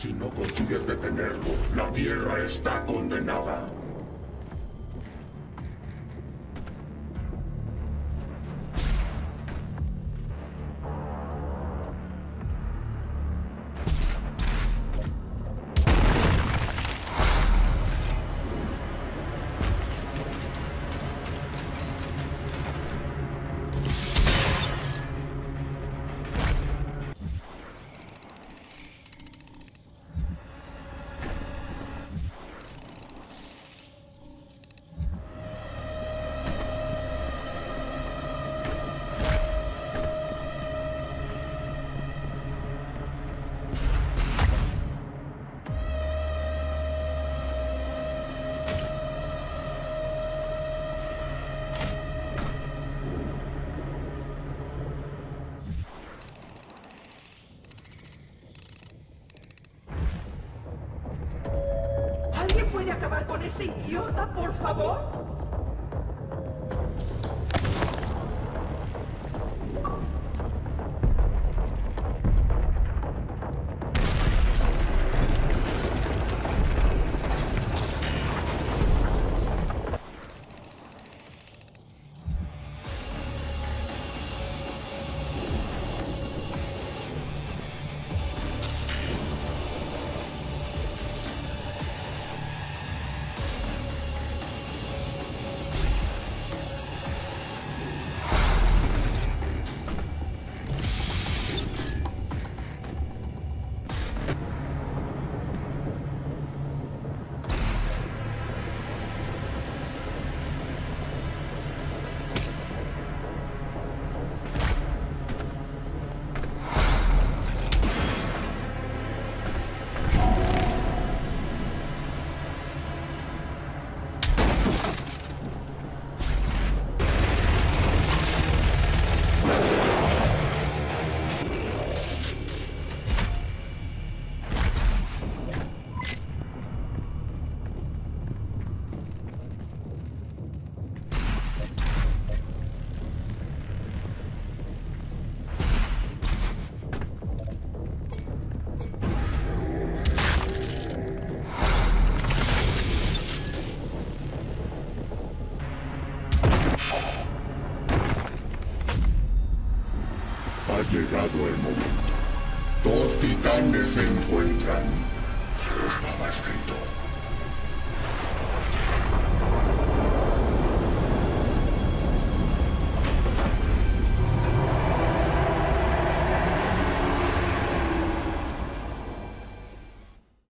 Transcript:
Si no consigues detenerlo, la Tierra está condenada. Puede acabar con ese idiota, por favor? Llegado el momento. Dos titanes se encuentran. Estaba escrito.